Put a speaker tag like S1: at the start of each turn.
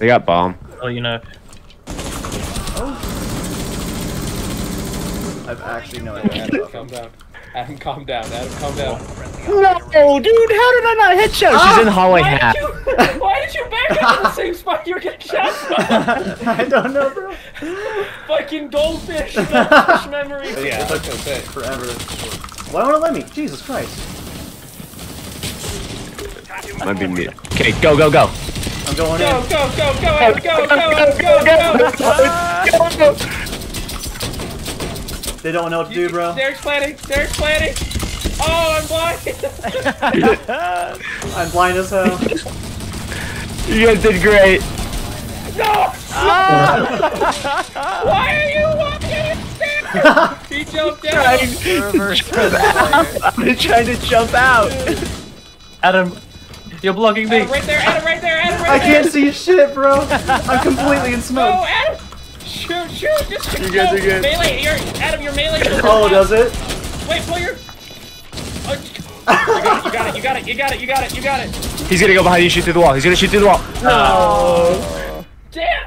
S1: They got bomb.
S2: Oh, you know.
S3: I've actually no idea.
S4: Calm down. Adam, calm down. Adam, calm down.
S1: No, dude, how did I not headshot? She's in ah, hallway
S4: Why
S1: half.
S4: did you? Why did you back up to the same spot you were getting shot from?
S3: I don't know, bro.
S4: Fucking goldfish. Goldfish memory.
S3: Yeah.
S4: It's okay. say.
S3: Forever. Why won't it let me? Jesus Christ.
S1: Might be me. Okay, go, go, go.
S3: I'm going
S4: Go,
S3: in.
S4: go, go, go, Adam, go, go, Adam, go, go, go.
S3: They don't know what to do, bro.
S4: Derek's planning. Derek's planning. Oh, I'm blind.
S3: I'm blind as hell.
S1: You guys did great.
S4: no. Why are you walking upstairs? He jumped down.
S1: I've been trying to jump out.
S2: Adam, you're blocking me.
S4: Adam, right there. Adam, right there. Adam, right
S3: I
S4: there.
S3: can't see shit, bro. I'm completely in smoke.
S4: Oh, Adam. Shoot, shoot. Just shoot.
S1: You guys are good.
S4: Melee. You're, Adam, you're melee.
S3: Oh, does it?
S4: Wait, pull your. Oh, you got it. You got it. You got it. You got it. You got it. You got it.
S1: He's gonna go behind you, shoot through the wall. He's gonna shoot through the wall.
S4: No. Oh. Damn.